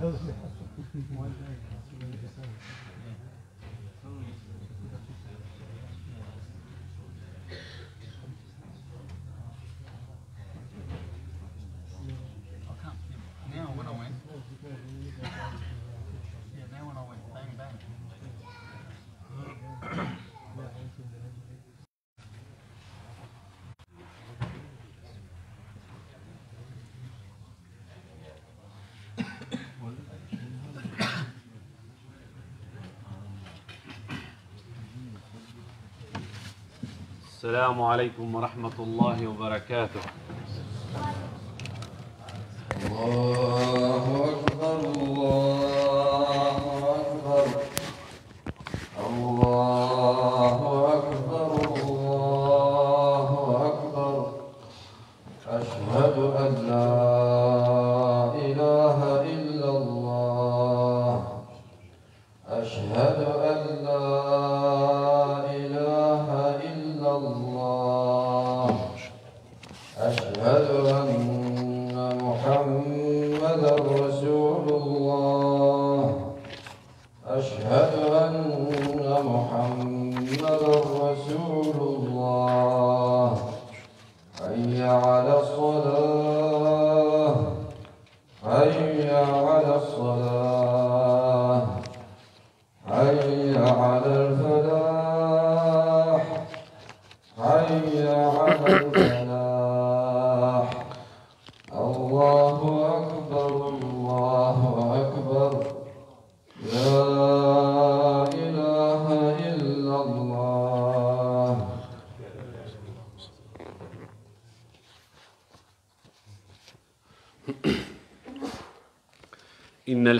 up. السلام عليكم ورحمة الله وبركاته. الله.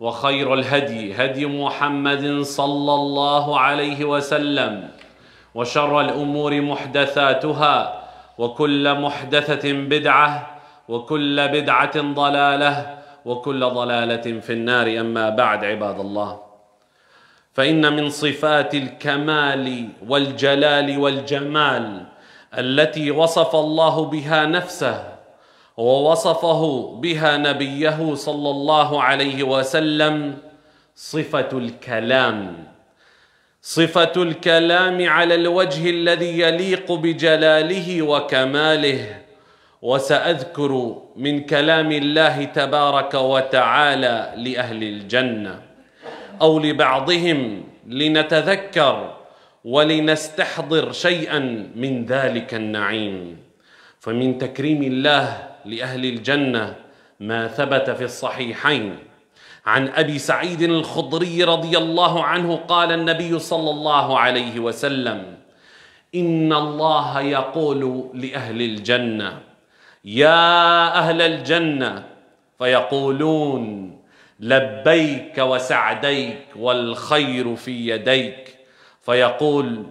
وخير الهدي هدي محمد صلى الله عليه وسلم. وشر الأمور محدثاتها وكل محدثة بدعة وكل بدعة ضلالة وكل ضلالة في النار. أما بعد عباد الله فإن من صفات الكمال والجلال والجمال التي وصف الله بها نفسه ووصفه بها نبيه صلى الله عليه وسلم صفة الكلام. صفة الكلام على الوجه الذي يليق بجلاله وكماله. وسأذكر من كلام الله تبارك وتعالى لأهل الجنة. أو لبعضهم لنتذكر ولنستحضر شيئا من ذلك النعيم. فمن تكريم الله لأهل الجنة ما ثبت في الصحيحين. عن أبي سعيد الخضري رضي الله عنه قال النبي صلى الله عليه وسلم إن الله يقول لأهل الجنة يا أهل الجنة فيقولون لبيك وسعديك والخير في يديك فيقول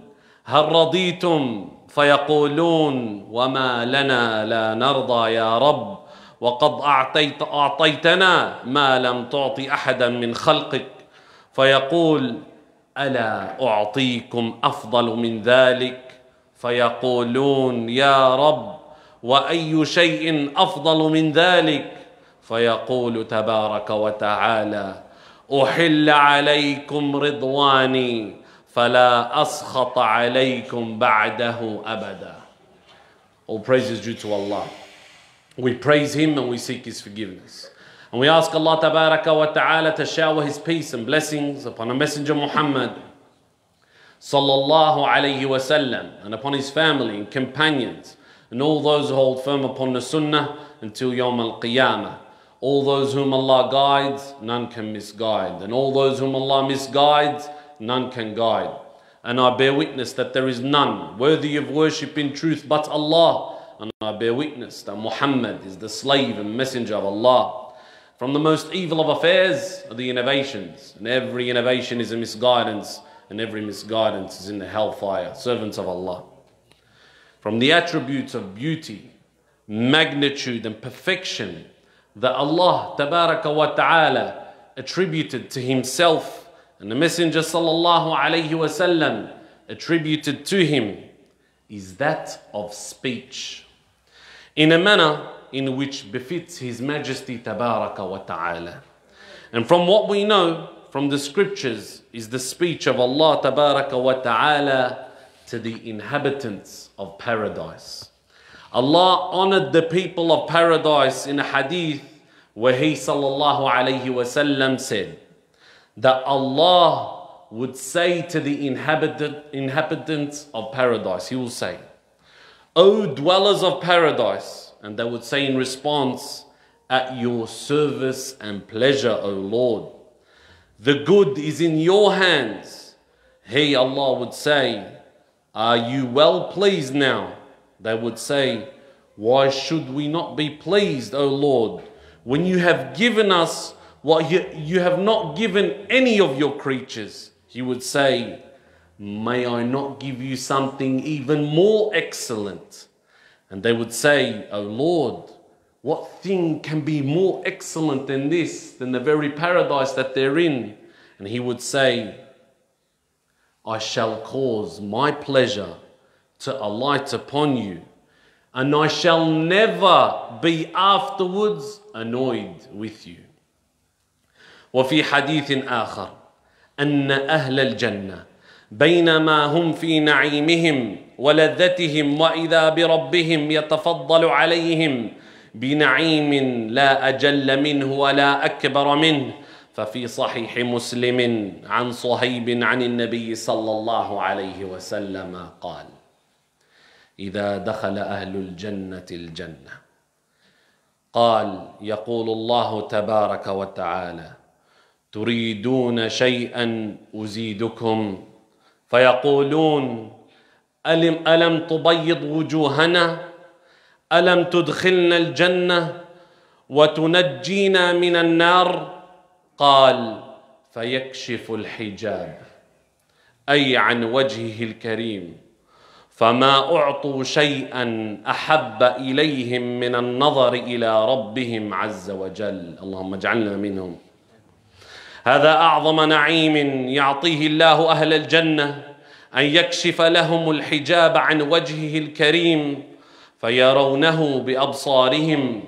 هل رضيتم فيقولون وما لنا لا نرضى يا رب وقد أعطيت أعطيتنا ما لم تعط أحدا من خلقك. فيقول ألا أعطيكم أفضل من ذلك؟ فيقولون يا رب وأي شيء أفضل من ذلك؟ فيقول تبارك وتعالى أحل عليكم رضواني فلا أسخط عليكم بعده أبدا All praise is due to Allah. We praise Him and we seek His forgiveness. And we ask Allah Tabaraka wa Ta'ala to shower His peace and blessings upon a Messenger Muhammad sallallahu alayhi wasallam and upon his family and companions and all those who hold firm upon the sunnah until Yawm al-Qiyamah. All those whom Allah guides, none can misguide. And all those whom Allah misguides, none can guide. And I bear witness that there is none worthy of worship in truth but Allah. And I bear witness that Muhammad is the slave and messenger of Allah. From the most evil of affairs are the innovations, and every innovation is a misguidance, and every misguidance is in the hellfire. Servants of Allah. From the attributes of beauty, magnitude, and perfection that Allah ta'ala attributed to Himself and the Messenger sallallahu alayhi wasallam attributed to Him is that of speech in a manner in which befits His Majesty tabaraka wa ta'ala. And from what we know from the scriptures is the speech of Allah tabaraka wa ta'ala to the inhabitants of paradise. Allah honored the people of paradise in a hadith where He sallallahu alayhi wasallam said that Allah would say to the inhabitant, inhabitants of paradise, He will say, O dwellers of paradise, and they would say in response, At your service and pleasure, O Lord. The good is in your hands. He, Allah, would say, Are you well pleased now? They would say, Why should we not be pleased, O Lord, when you have given us what you, you have not given any of your creatures? He would say, May I not give you something even more excellent? And they would say, O Lord, what thing can be more excellent than this, than the very paradise that they're in? And he would say, I shall cause my pleasure to alight upon you, and I shall never be afterwards annoyed with you. وفي حديث آخر أن أهل الجنة بينما هم في نعيمهم ولذتهم وإذا بربهم يتفضل عليهم بنعيم لا أجل منه ولا أكبر منه ففي صحيح مسلم عن صهيب عن النبي صلى الله عليه وسلم قال إذا دخل أهل الجنة الجنة قال يقول الله تبارك وتعالى تريدون شيئا أزيدكم؟ فيقولون ألم, ألم تبيض وجوهنا؟ ألم تدخلنا الجنة وتنجينا من النار؟ قال فيكشف الحجاب أي عن وجهه الكريم فما أعطوا شيئا أحب إليهم من النظر إلى ربهم عز وجل. اللهم اجعلنا منهم. هذا أعظم نعيم يعطيه الله أهل الجنة أن يكشف لهم الحجاب عن وجهه الكريم فيرونه بأبصارهم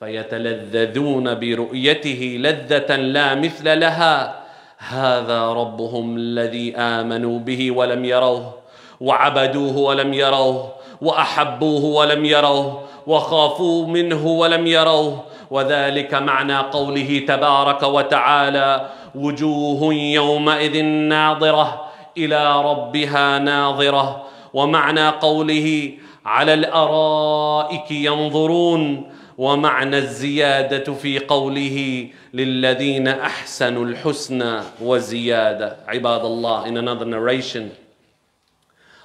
فيتلذذون برؤيته لذة لا مثل لها. هذا ربهم الذي آمنوا به ولم يروه وعبدوه ولم يروه. وأحبوه ولم يروه وخافوا منه ولم يروه. وذلك معنى قوله تبارك وتعالى وجوه يومئذ ناظرة إلى ربها ناظرة ومعنى قوله على الأرائك ينظرون ومعنى الزيادة في قوله للذين أحسنوا الحسنى وزيادة عباد الله in another narration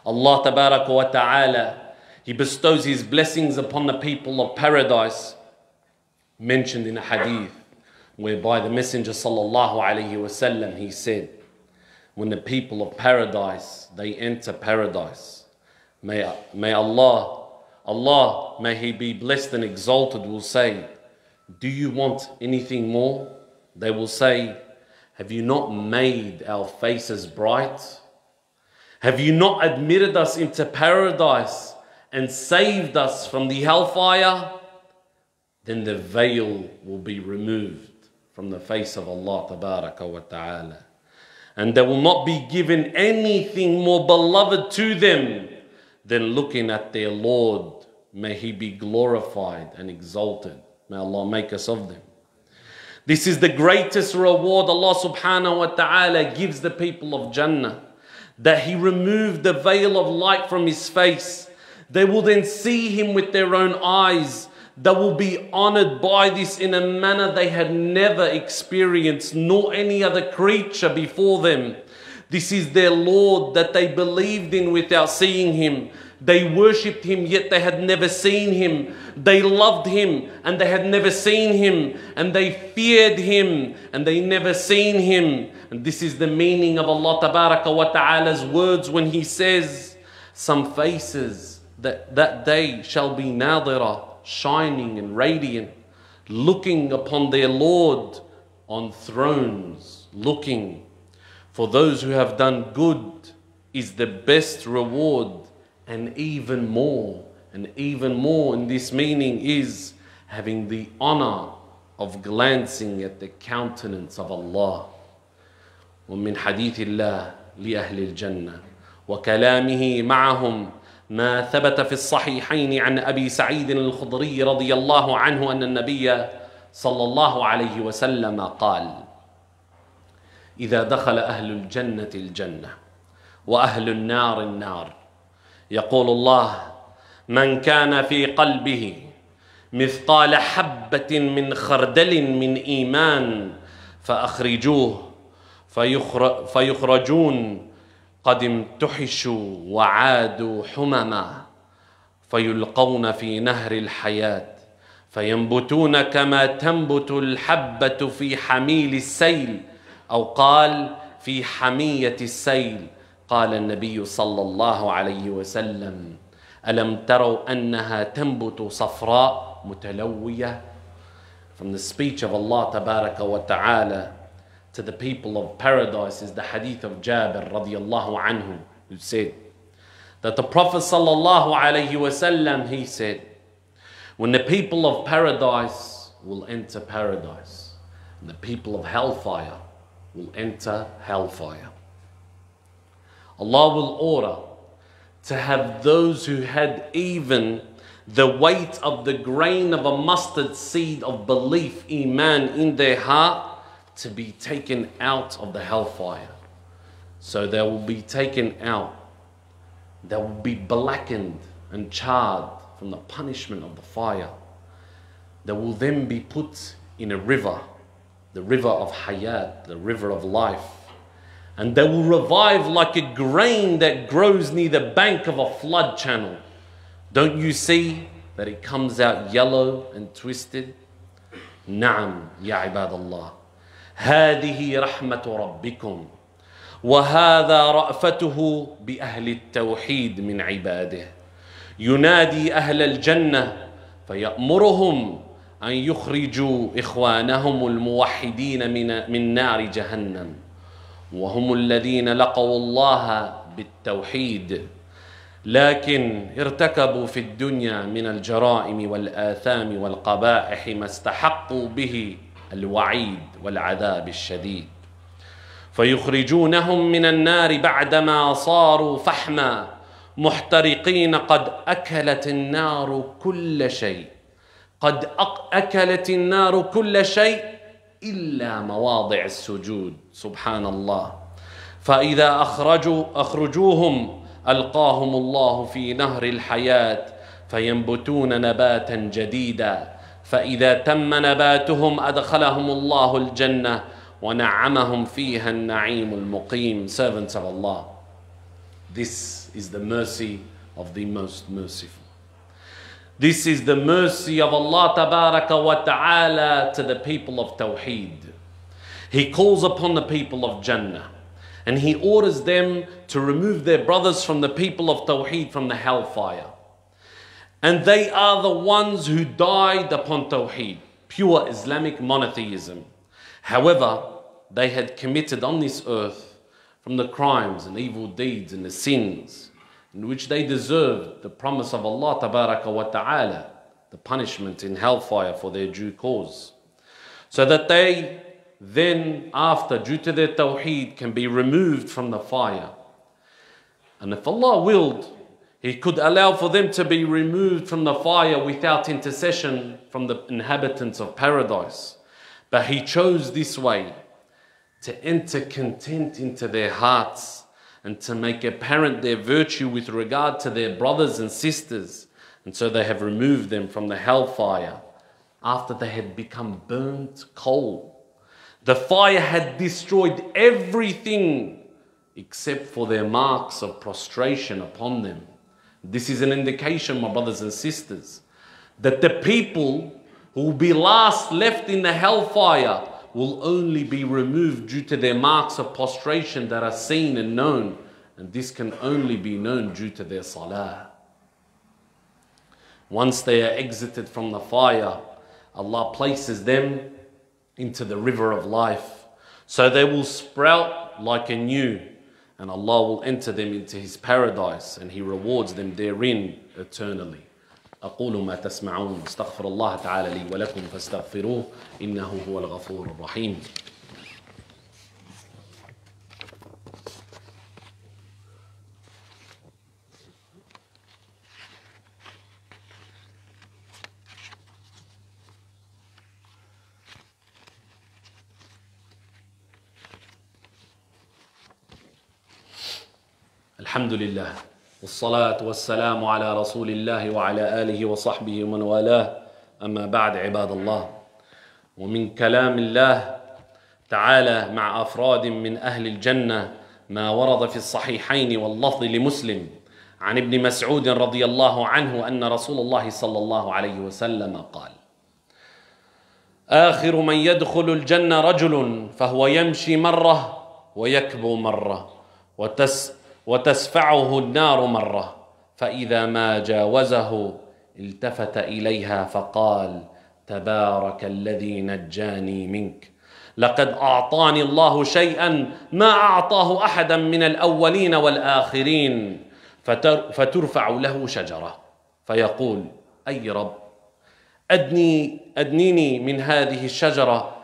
Allah wa ta'ala he bestows his blessings upon the people of paradise mentioned in a hadith whereby the messenger sallallahu alaihi wasallam he said when the people of paradise they enter paradise may, may allah allah may he be blessed and exalted will say do you want anything more they will say have you not made our faces bright have you not admitted us into paradise and saved us from the hellfire then the veil will be removed from the face of Allah wa ta'ala. And they will not be given anything more beloved to them than looking at their Lord. May He be glorified and exalted. May Allah make us of them. This is the greatest reward Allah subhanahu wa ta'ala gives the people of Jannah. That He removed the veil of light from His face. They will then see Him with their own eyes. They will be honored by this in a manner they had never experienced, nor any other creature before them. This is their Lord that they believed in without seeing Him. They worshipped him, yet they had never seen him. They loved him, and they had never seen him. And they feared him, and they never seen him. And this is the meaning of Allah wa ta'ala's words when He says, Some faces that, that day shall be nadira, shining and radiant, looking upon their Lord on thrones, looking. For those who have done good is the best reward and even more, and even more in this meaning is having the honor of glancing at the countenance of Allah. ومن حديث الله لأهل الجنة وكلامه معهم ما ثبت في الصحيحين عن أبي سعيد الخضري رضي الله عنه أن النبي صلى الله عليه وسلم قال إذا دخل أهل الجنة الجنة وأهل النار النار يقول الله من كان في قلبه مثقال حبة من خردل من إيمان فأخرجوه فيخرجون قد امتحشوا وعادوا حمما فيلقون في نهر الحياة فينبتون كما تنبت الحبة في حميل السيل أو قال في حمية السيل. قال النبي صلى الله عليه وسلم ألم تروا أنها تنبت صفراء متلوية From the speech of Allah تبارك وتعالى to the people of paradise is the hadith of Jabir radiallahu anhu who said that the Prophet sallallahu alayhi wasallam he said when the people of paradise will enter paradise and the people of hellfire will enter hellfire Allah will order to have those who had even the weight of the grain of a mustard seed of belief, iman, in their heart to be taken out of the hellfire. So they will be taken out. They will be blackened and charred from the punishment of the fire. They will then be put in a river, the river of Hayat, the river of life and they will revive like a grain that grows near the bank of a flood channel. Don't you see that it comes out yellow and twisted? نعم يا عباد الله هذه رحمة ربكم وهذا رأفته بأهل التوحيد من عباده ينادي أهل الجنة فيأمرهم أن يخرجوا إخوانهم الموحدين من, من نار جهنم وهم الذين لقوا الله بالتوحيد لكن ارتكبوا في الدنيا من الجرائم والآثام والقبائح ما استحقوا به الوعيد والعذاب الشديد. فيخرجونهم من النار بعدما صاروا فحما محترقين قد أكلت النار كل شيء. قد أكلت النار كل شيء إلا مواضع السجود. سبحان الله. فإذا أخرجوا أخرجوهم ألقاهم الله في نهر الحياة فينبتون نباتا جديدا. فإذا تم نباتهم أدخلهم الله الجنة ونعمهم فيها النعيم المقيم. Servants of Allah. This is the mercy of the most merciful. This is the mercy of Allah tabaraka wa ta'ala to the people of Tawheed. He calls upon the people of Jannah and he orders them to remove their brothers from the people of Tawheed from the hellfire. And they are the ones who died upon Tawheed, pure Islamic monotheism. However, they had committed on this earth from the crimes and evil deeds and the sins in which they deserved the promise of Allah wa ta'ala, the punishment in hellfire for their due cause. So that they then after, due to their tawheed, can be removed from the fire. And if Allah willed, He could allow for them to be removed from the fire without intercession from the inhabitants of paradise. But He chose this way to enter content into their hearts and to make apparent their virtue with regard to their brothers and sisters. And so they have removed them from the hellfire after they had become burnt coal. The fire had destroyed everything except for their marks of prostration upon them. This is an indication, my brothers and sisters, that the people who will be last left in the hellfire will only be removed due to their marks of prostration that are seen and known. And this can only be known due to their salah. Once they are exited from the fire, Allah places them into the river of life. So they will sprout like a new, and Allah will enter them into His paradise, and He rewards them therein eternally. أقول ما تسمعون استغفر الله تعالى لي ولكم فاستغفروه إنه هو الغفور الرحيم الحمد لله والصلاة والسلام على رسول الله وعلى آله وصحبه ومن والاه. أما بعد عباد الله ومن كلام الله تعالى مع أفراد من أهل الجنة ما ورد في الصحيحين واللفظ لمسلم عن ابن مسعود رضي الله عنه أن رسول الله صلى الله عليه وسلم قال آخر من يدخل الجنة رجل فهو يمشي مرة ويكبو مرة وتس وتسفعه النار مرة فإذا ما جاوزه التفت إليها فقال تبارك الذي نجاني منك. لقد أعطاني الله شيئا ما أعطاه أحدا من الأولين والآخرين فتر فترفع له شجرة فيقول أي رب أدني أدنيني من هذه الشجرة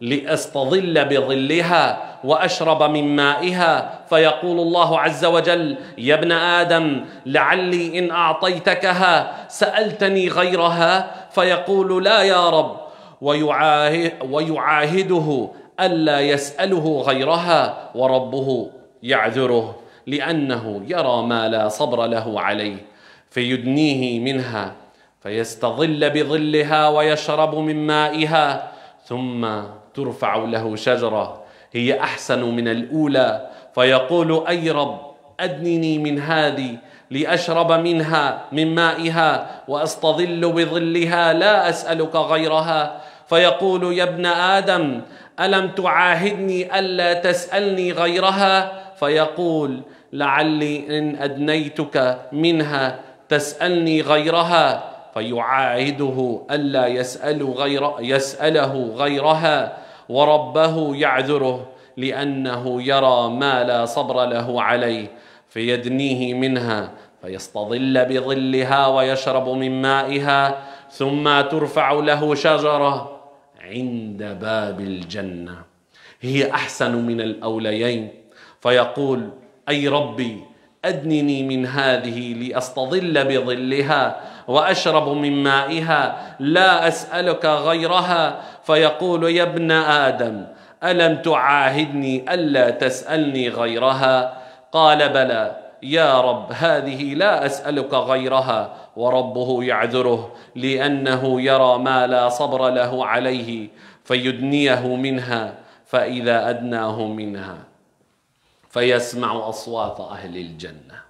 لأستظل بظلها وأشرب من مائها. فيقول الله عز وجل يا ابن آدم لعلي إن أعطيتكها سألتني غيرها. فيقول لا يا رب. ويعاهده ألا يسأله غيرها وربه يعذره لأنه يرى ما لا صبر له عليه. فيدنيه منها فيستظل بظلها ويشرب من مائها. ثم ترفع له شجرة هي أحسن من الأولى. فيقول أي رب أدنني من هذه لأشرب منها من مائها وأستظل بظلها لا أسألك غيرها. فيقول يا ابن آدم ألم تعاهدني ألا تسألني غيرها؟ فيقول لعلي إن أدنيتك منها تسألني غيرها. فيعاهده ألا يسأل غير يسأله غيرها. وربه يعذره لأنه يرى ما لا صبر له عليه فيدنيه منها فيستظل بظلها ويشرب من مائها ثم ترفع له شجرة عند باب الجنة. هي أحسن من الأوليين. فيقول أي ربي أدنني من هذه لأستظل بظلها وأشرب من مائها لا أسألك غيرها. فيقول يا ابن آدم ألم تعاهدني ألا تسألني غيرها؟ قال بلى يا رب هذه لا أسألك غيرها. وربه يعذره لأنه يرى ما لا صبر له عليه فيدنيه منها فإذا أدناه منها. فيسمع أصوات أهل الجنة.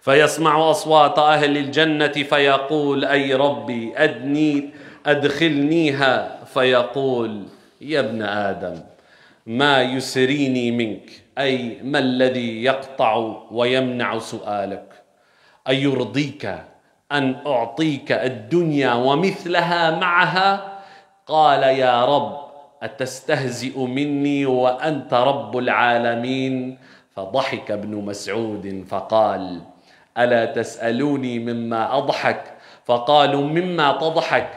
فيسمع أصوات أهل الجنة فيقول أي ربي أدني أدخلنيها. فيقول يا ابن آدم ما يسريني منك أي ما الذي يقطع ويمنع سؤالك؟ أيرضيك أن أعطيك الدنيا ومثلها معها؟ قال يا رب أتستهزئ مني وأنت رب العالمين؟ فضحك ابن مسعود فقال ألا تسألوني مما أضحك؟ فقالوا مما تضحك؟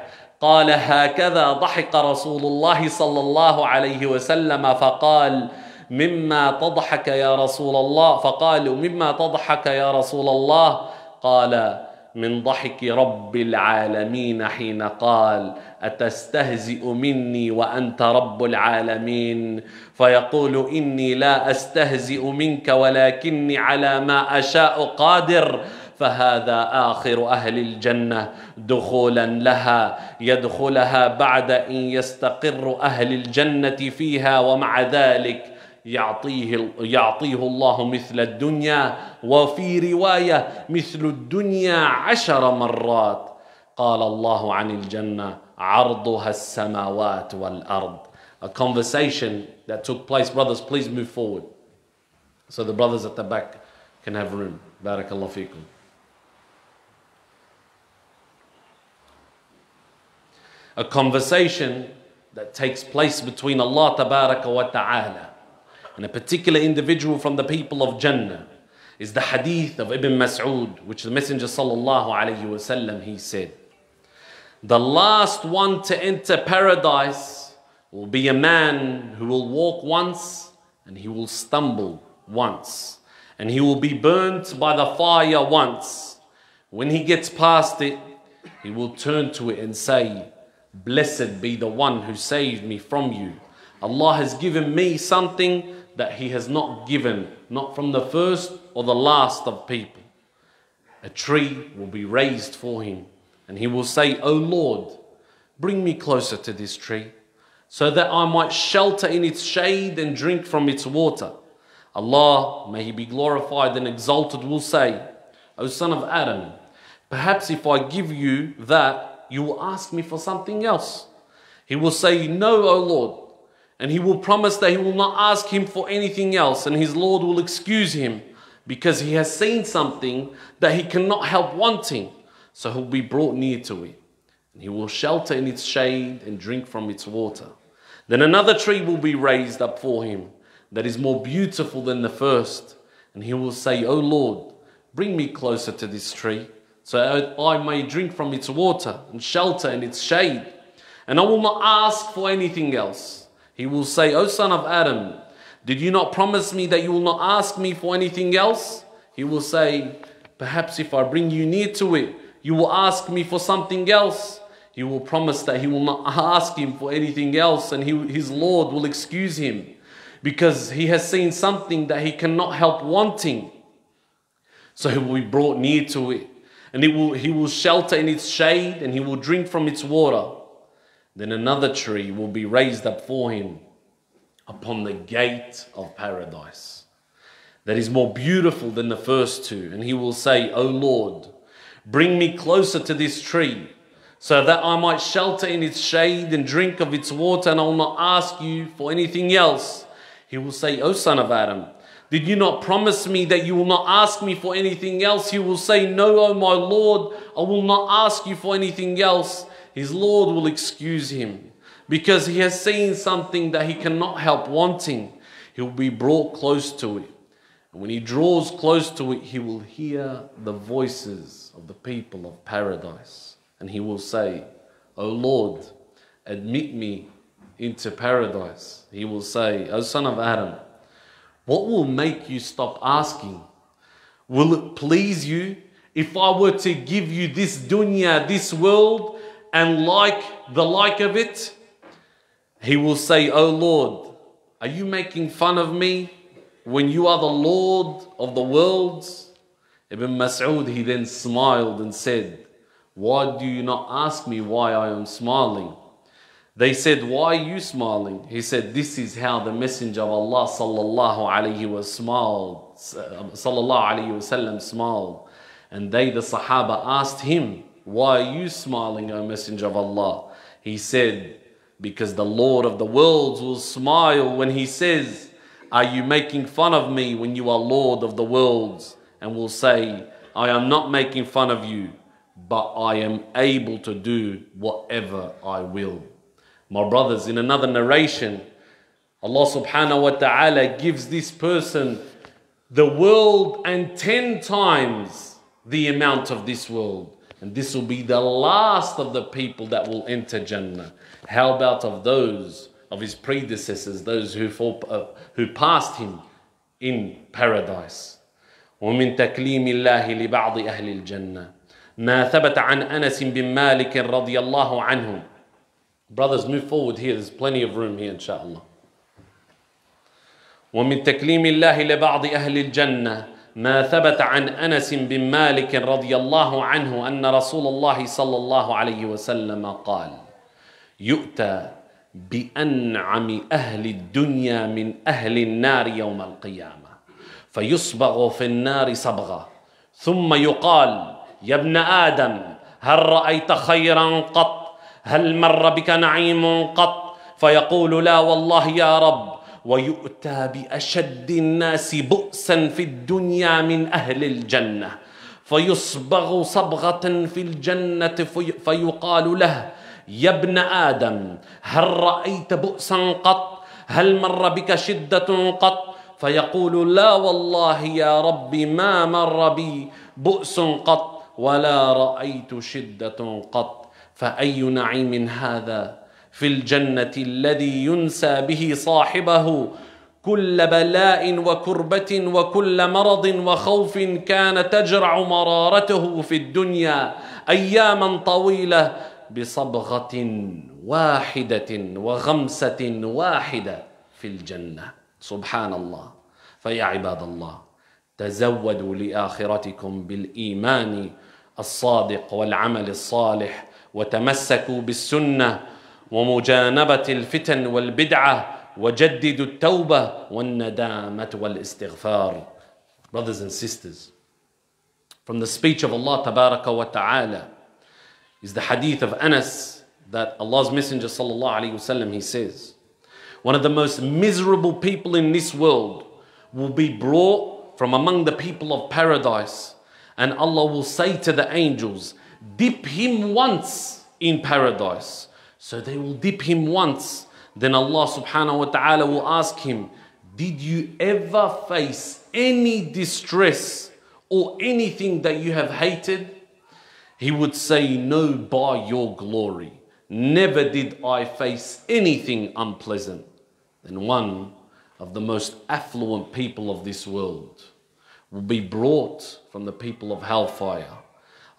قال هكذا ضحك رسول الله صلى الله عليه وسلم فقال مما تضحك يا رسول الله؟ فقالوا مما تضحك يا رسول الله؟ قال من ضحك رب العالمين حين قال أتستهزئ مني وأنت رب العالمين؟ فيقول إني لا أستهزئ منك ولكني على ما أشاء قادر فهذا آخر أهل الجنة دخولا لها يدخلها بعد إن يستقر أهل الجنة فيها ومع ذلك يعطيه يعطيه الله مثل الدنيا وفي رواية مثل الدنيا عشر مرات. قال الله عن الجنة عرضها السماوات والارض a conversation that took place brothers please move forward so the brothers at the back can have room بارك الله فيكم a conversation that takes place between Allah tabaraka wa ta'ala and a particular individual from the people of Jannah is the hadith of Ibn Mas'ud, which the Messenger sallallahu alayhi wasallam he said, the last one to enter paradise will be a man who will walk once and he will stumble once and he will be burnt by the fire once. When he gets past it, he will turn to it and say, Blessed be the one who saved me from you. Allah has given me something that He has not given, not from the first or the last of people. A tree will be raised for him, and he will say, O Lord, bring me closer to this tree, so that I might shelter in its shade and drink from its water. Allah, may He be glorified and exalted, will say, O son of Adam, perhaps if I give you that, you will ask me for something else. He will say, No, O Lord. And he will promise that he will not ask him for anything else, and his Lord will excuse him because he has seen something that he cannot help wanting. So he'll be brought near to it. And he will shelter in its shade and drink from its water. Then another tree will be raised up for him that is more beautiful than the first. And he will say, O Lord, bring me closer to this tree so I may drink from its water and shelter in its shade. And I will not ask for anything else. He will say, O son of Adam, did you not promise me that you will not ask me for anything else? He will say, Perhaps if I bring you near to it, you will ask me for something else. He will promise that he will not ask him for anything else, and he, his Lord will excuse him because he has seen something that he cannot help wanting. So he will be brought near to it, and it will, he will shelter in its shade, and he will drink from its water. Then another tree will be raised up for him upon the gate of paradise that is more beautiful than the first two. And he will say, O Lord, bring me closer to this tree so that I might shelter in its shade and drink of its water, and I will not ask you for anything else. He will say, O son of Adam, did you not promise me that you will not ask me for anything else? He will say, No, O my Lord, I will not ask you for anything else his Lord will excuse him because he has seen something that he cannot help wanting. He will be brought close to it. And when he draws close to it, he will hear the voices of the people of paradise. And he will say, O Lord, admit me into paradise. He will say, O son of Adam, what will make you stop asking? Will it please you if I were to give you this dunya, this world, and like the like of it, he will say, O Lord, are you making fun of me when you are the Lord of the worlds? Ibn Mas'ud, he then smiled and said, Why do you not ask me why I am smiling? They said, Why are you smiling? He said, This is how the Messenger of Allah sallallahu alayhi was smiled, sallallahu alayhi wasallam smiled. And they, the Sahaba, asked him, why are you smiling, O Messenger of Allah? He said, Because the Lord of the worlds will smile when He says, Are you making fun of me when you are Lord of the worlds? And will say, I am not making fun of you, but I am able to do whatever I will. My brothers, in another narration, Allah subhanahu wa ta'ala gives this person the world and ten times the amount of this world And this will be the last of the people that will enter Jannah. How about of those of his predecessors, those who, for, uh, who passed him in paradise? ومن تكليم الله لبعض أهل الجنة ما ثبت عن أنس بن مالك رضي الله عنه Brothers, move forward here. There's plenty of room here, inshallah. ومن تكليم الله لبعض أهل الجنة ما ثبت عن أنس بن مالك رضي الله عنه أن رسول الله صلى الله عليه وسلم قال يؤتى بأنعم أهل الدنيا من أهل النار يوم القيامة. فيصبغ في النار صبغة. ثم يقال يا ابن آدم هل رأيت خيرا قط؟ هل مر بك نعيم قط؟ فيقول لا والله يا رب ويؤتى بأشد الناس بؤسا في الدنيا من أهل الجنة. فيصبغ صبغة في الجنة في فيقال له يا ابن آدم هل رأيت بؤسا قط؟ هل مر بك شدة قط؟ فيقول لا والله يا رب ما مر بي بؤس قط ولا رأيت شدة قط. فأي نعيم هذا؟ في الجنة الذي ينسى به صاحبه كل بلاء وكربة وكل مرض وخوف كان تجرع مرارته في الدنيا اياما طويلة. بصبغة واحدة وغمسة واحدة في الجنة. سبحان الله فيا عباد الله تزودوا لآخرتكم بالإيمان الصادق والعمل الصالح وتمسكوا بالسنة ومجانبة الفتن والبدعة وجددوا التوبة والندامة والإستغفار. Brothers and sisters from the speech of Allah tabaraka wa ta'ala is the hadith of Anas that Allah's messenger wasallam he says one of the most miserable people in this world will be brought from among the people of paradise and Allah will say to the angels dip him once in paradise so they will dip him once. Then Allah subhanahu wa ta'ala will ask him, Did you ever face any distress or anything that you have hated? He would say, No, by your glory. Never did I face anything unpleasant. Then one of the most affluent people of this world will be brought from the people of hellfire.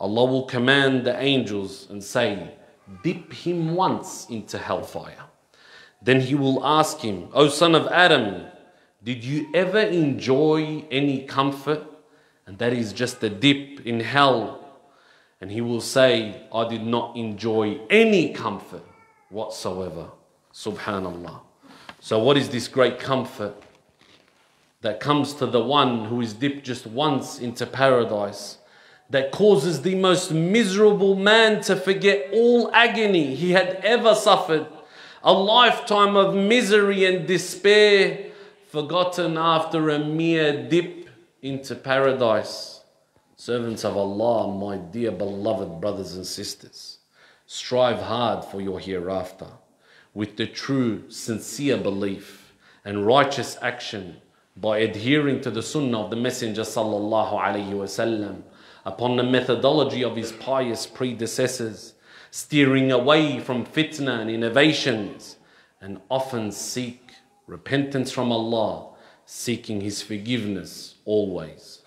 Allah will command the angels and say, dip him once into hellfire. Then he will ask him, O son of Adam, did you ever enjoy any comfort? And that is just a dip in hell. And he will say, I did not enjoy any comfort whatsoever. Subhanallah. So, what is this great comfort that comes to the one who is dipped just once into paradise? that causes the most miserable man to forget all agony he had ever suffered, a lifetime of misery and despair, forgotten after a mere dip into paradise. Servants of Allah, my dear beloved brothers and sisters, strive hard for your hereafter with the true, sincere belief and righteous action by adhering to the sunnah of the Messenger sallallahu alaihi wasallam upon the methodology of his pious predecessors, steering away from fitna and innovations, and often seek repentance from Allah, seeking His forgiveness always.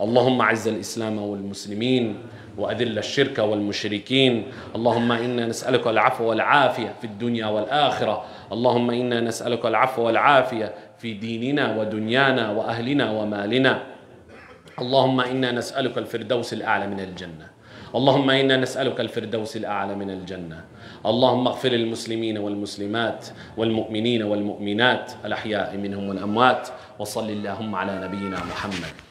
اللهم أعز الإسلام والمسلمين وأذل الشرك والمشركين. اللهم إنا نسألك العفو والعافية في الدنيا والآخرة. اللهم إنا نسألك العفو والعافية في ديننا ودنيانا وأهلنا ومالنا. اللهم إنا نسألك الفردوس الأعلى من الجنة. اللهم إنا نسألك الفردوس الأعلى من الجنة. اللهم اغفر للمسلمين والمسلمات والمؤمنين والمؤمنات. الأحياء منهم والأموات. وصل اللهم على نبينا محمد.